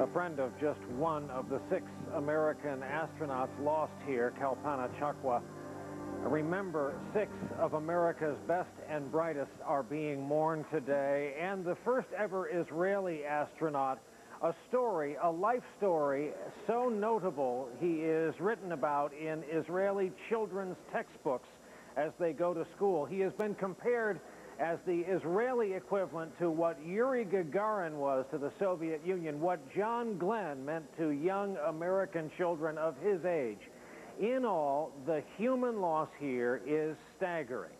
A friend of just one of the six American astronauts lost here, Kalpana Chawla. Remember, six of America's best and brightest are being mourned today, and the first ever Israeli astronaut, a story, a life story so notable he is written about in Israeli children's textbooks as they go to school. He has been compared as the Israeli equivalent to what Yuri Gagarin was to the Soviet Union, what John Glenn meant to young American children of his age. In all, the human loss here is staggering.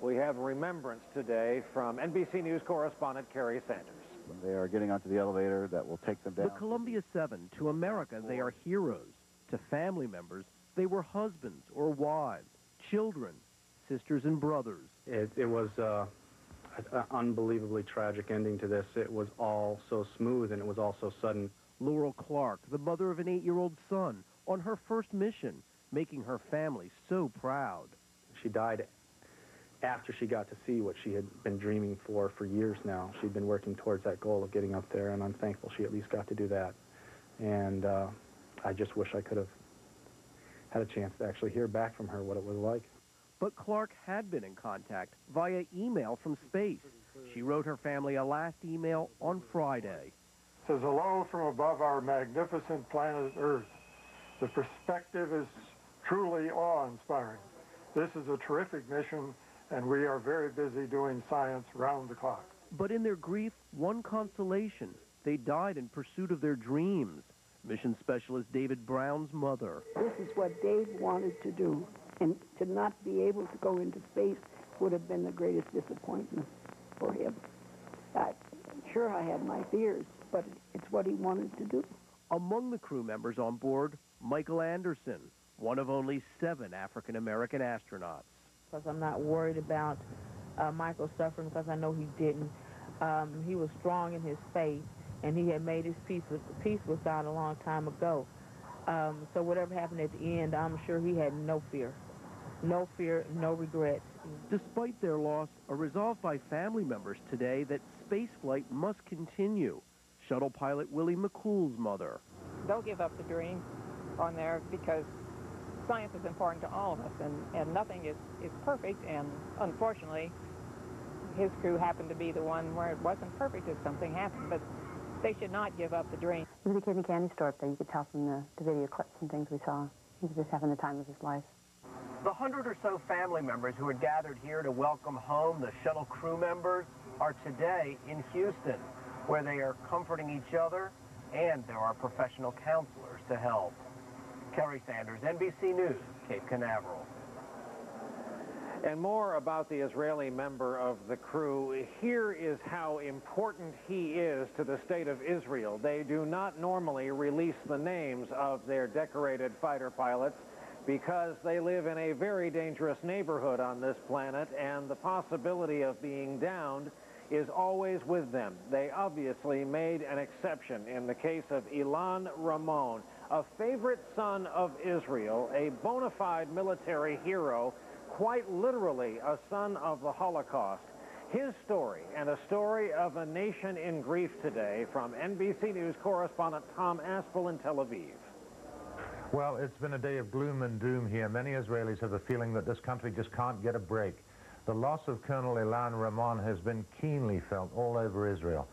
We have remembrance today from NBC News correspondent Kerry Sanders. When they are getting onto the elevator that will take them down. The Columbia 7, to America, they are heroes. To family members, they were husbands or wives, children, sisters and brothers. It, it was uh, an unbelievably tragic ending to this. It was all so smooth and it was all so sudden. Laurel Clark, the mother of an eight-year-old son, on her first mission, making her family so proud. She died after she got to see what she had been dreaming for for years now. She'd been working towards that goal of getting up there, and I'm thankful she at least got to do that. And uh, I just wish I could have had a chance to actually hear back from her what it was like. But Clark had been in contact via email from space. She wrote her family a last email on Friday. Says, hello from above our magnificent planet Earth. The perspective is truly awe-inspiring. This is a terrific mission, and we are very busy doing science round the clock. But in their grief, one consolation. They died in pursuit of their dreams. Mission Specialist David Brown's mother. This is what Dave wanted to do. And to not be able to go into space would have been the greatest disappointment for him. I, sure, I had my fears, but it's what he wanted to do. Among the crew members on board, Michael Anderson, one of only seven African-American astronauts. Because I'm not worried about uh, Michael suffering because I know he didn't. Um, he was strong in his faith, and he had made his peace with, peace with God a long time ago. Um, so whatever happened at the end, I'm sure he had no fear. No fear, no regret. Despite their loss, a resolve by family members today that spaceflight must continue. Shuttle pilot Willie McCool's mother. They'll give up the dream on there because science is important to all of us, and, and nothing is, is perfect, and unfortunately, his crew happened to be the one where it wasn't perfect if something happened, but they should not give up the dream. He was a kid in a candy store up there. You could tell from the, the video clips and things we saw. He was just having the time of his life. The hundred or so family members who had gathered here to welcome home the shuttle crew members are today in Houston, where they are comforting each other, and there are professional counselors to help. Kerry Sanders, NBC News, Cape Canaveral. And more about the Israeli member of the crew. Here is how important he is to the state of Israel. They do not normally release the names of their decorated fighter pilots because they live in a very dangerous neighborhood on this planet and the possibility of being downed is always with them. They obviously made an exception in the case of Ilan Ramon, a favorite son of Israel, a bona fide military hero, quite literally a son of the Holocaust. His story and a story of a nation in grief today from NBC News correspondent Tom Aspell in Tel Aviv. Well, it's been a day of gloom and doom here. Many Israelis have the feeling that this country just can't get a break. The loss of Colonel Ilan Ramon has been keenly felt all over Israel.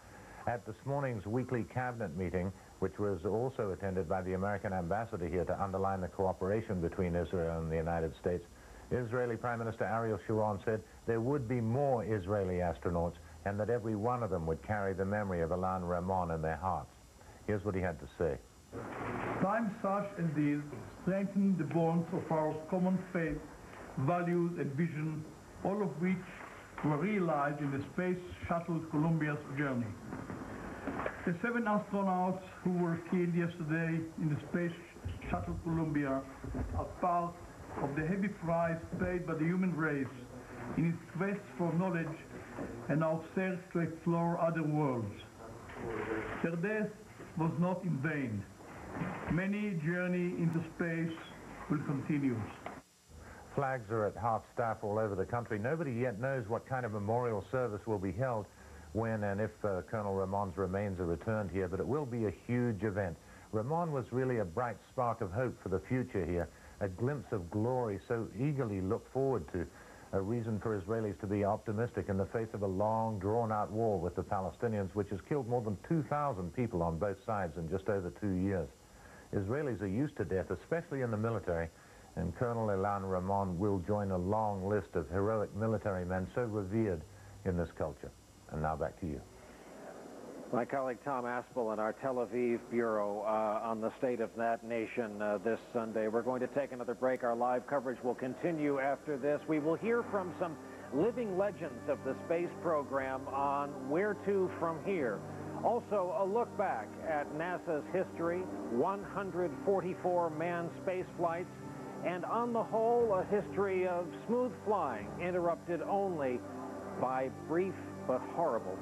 At this morning's weekly cabinet meeting, which was also attended by the American ambassador here to underline the cooperation between Israel and the United States, Israeli Prime Minister Ariel Sharon said there would be more Israeli astronauts and that every one of them would carry the memory of Ilan Ramon in their hearts. Here's what he had to say. Times such as these strengthen the bonds of our common faith, values and vision, all of which were realized in the Space Shuttle Columbia's journey. The seven astronauts who were killed yesterday in the Space Shuttle Columbia are part of the heavy price paid by the human race in its quest for knowledge and our search to explore other worlds. Their death was not in vain. Many journey into space will continue. Flags are at half-staff all over the country. Nobody yet knows what kind of memorial service will be held. when and if uh, Colonel Ramon's remains are returned here, but it will be a huge event. Ramon was really a bright spark of hope for the future here, a glimpse of glory so eagerly looked forward to, a reason for Israelis to be optimistic in the face of a long, drawn-out war with the Palestinians, which has killed more than 2,000 people on both sides in just over two years. Israelis are used to death, especially in the military, and Colonel Ilan Ramon will join a long list of heroic military men so revered in this culture. And now back to you. My colleague Tom Aspell in our Tel Aviv bureau uh, on the state of that nation uh, this Sunday. We're going to take another break. Our live coverage will continue after this. We will hear from some living legends of the space program on where to from here. Also, a look back at NASA's history, 144 manned space flights, and on the whole, a history of smooth flying, interrupted only by brief but horrible